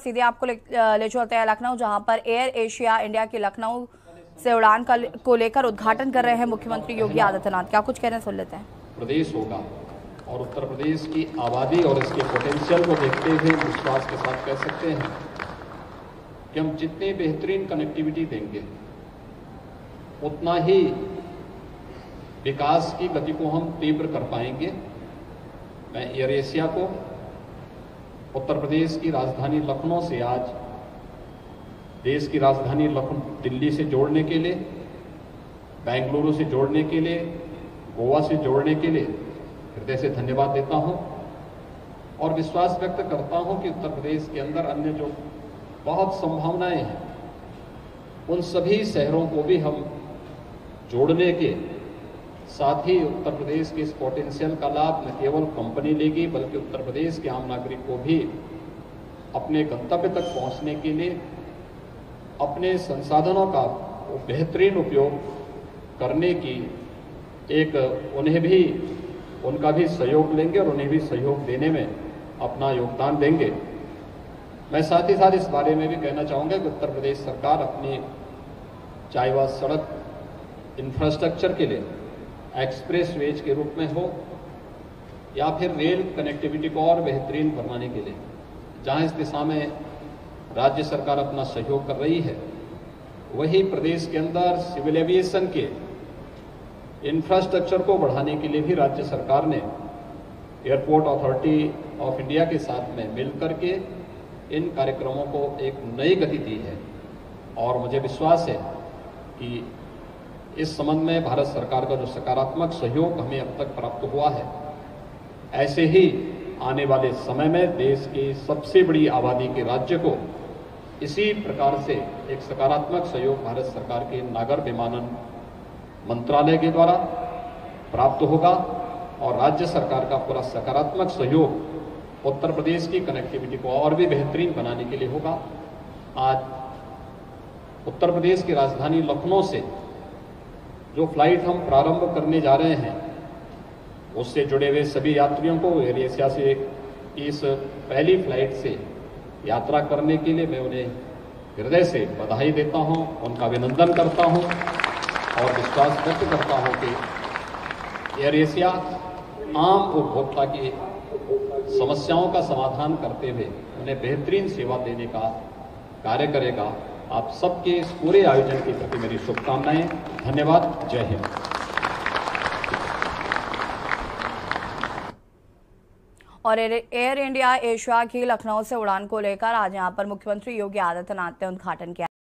सीधे आपको ले, ले चलते हैं लखनऊ जहाँ पर एयर एशिया इंडिया की लखनऊ से उड़ान का को लेकर उद्घाटन कर रहे हैं मुख्यमंत्री योगी आदित्यनाथ। क्या कुछ कहना सुन लेते हैं? प्रदेश होगा और उत्तर प्रदेश की आबादी और इसके पोटेंशियल को देखते हुए विश्वास के साथ कह सकते हैं कि हम जितनी बेहतरीन कनेक्टिविटी देंगे उतना ही विकास की गति को हम तीव्र कर पाएँगे। मैं एयर एशिया को उत्तर प्रदेश की राजधानी लखनऊ से आज, देश की राजधानी लखनऊ दिल्ली से जोड़ने के लिए, बेंगलुरु से जोड़ने के लिए, गोवा से जोड़ने के लिए हृदय से धन्यवाद देता हूँ और विश्वास व्यक्त करता हूँ कि उत्तर प्रदेश के अंदर अन्य जो बहुत संभावनाएँ हैं, उन सभी शहरों को भी हम जोड़ने के साथ ही उत्तर प्रदेश के इस पोटेंशियल का लाभ न केवल कंपनी लेगी, बल्कि उत्तर प्रदेश के आम नागरिक को भी अपने गंतव्य तक पहुँचने के लिए, अपने संसाधनों का बेहतरीन उपयोग करने की एक उन्हें भी, उनका भी सहयोग लेंगे और उन्हें भी सहयोग देने में अपना योगदान देंगे। मैं साथ ही साथ इस बारे में भी कहना चाहूँगा कि उत्तर प्रदेश सरकार अपनी चाहे सड़क इंफ्रास्ट्रक्चर के लिए एक्सप्रेस वेज के रूप में हो, या फिर रेल कनेक्टिविटी को और बेहतरीन बनवाने के लिए। जहाँ इस दिशा में राज्य सरकार अपना सहयोग कर रही है, वही प्रदेश के अंदर सिविल एविएशन के इंफ्रास्ट्रक्चर को बढ़ाने के लिए भी राज्य सरकार ने एयरपोर्ट अथॉरिटी ऑफ़ इंडिया के साथ में मिलकर के इन कार्यक्रमों को एक नई गति दी है। और मुझे विश्वास है कि इस संबंध में भारत सरकार का जो सकारात्मक सहयोग हमें अब तक प्राप्त हुआ है। ऐसे ही आने वाले समय में देश की सबसे बड़ी आबादी के राज्य को इसी प्रकार से एक सकारात्मक सहयोग भारत सरकार के नागर विमानन मंत्रालय के द्वारा प्राप्त होगा और राज्य सरकार का पूरा सकारात्मक सहयोग उत्तर प्रदेश की कनेक्टिविटी को और भी बेहतरीन बनाने के लिए होगा। आज उत्तर प्रदेश की राजधानी लखनऊ से जो फ़्लाइट हम प्रारंभ करने जा रहे हैं उससे जुड़े हुए सभी यात्रियों को एयर एशिया से इस पहली फ़्लाइट से यात्रा करने के लिए मैं उन्हें हृदय से बधाई देता हूँ, उनका अभिनंदन करता हूँ और विश्वास व्यक्त करता हूँ कि एयर एशिया आम उपभोक्ता की समस्याओं का समाधान करते हुए उन्हें बेहतरीन सेवा देने का कार्य करेगा। आप सबके इस पूरे आयोजन के प्रति मेरी शुभकामनाएँ। धन्यवाद। जय हिंद। और एयर इंडिया एशिया की लखनऊ से उड़ान को लेकर आज यहाँ पर मुख्यमंत्री योगी आदित्यनाथ ने उद्घाटन किया।